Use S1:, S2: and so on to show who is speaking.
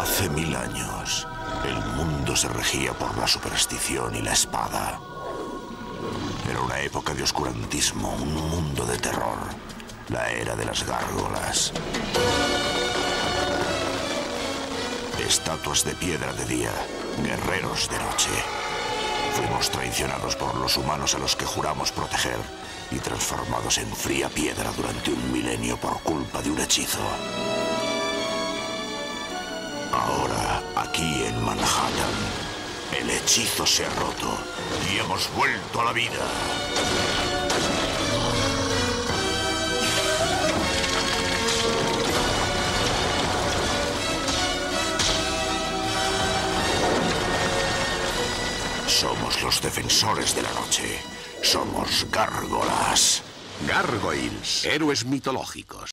S1: Hace mil años, el mundo se regía por la superstición y la espada. Era una época de oscurantismo, un mundo de terror. La era de las gárgolas. Estatuas de piedra de día, guerreros de noche. Fuimos traicionados por los humanos a los que juramos proteger y transformados en fría piedra durante un milenio por culpa de un hechizo. Aquí en Manhattan, el hechizo se ha roto y hemos vuelto a la vida. Somos los defensores de la noche. Somos gárgolas.
S2: Gargoyles, héroes mitológicos.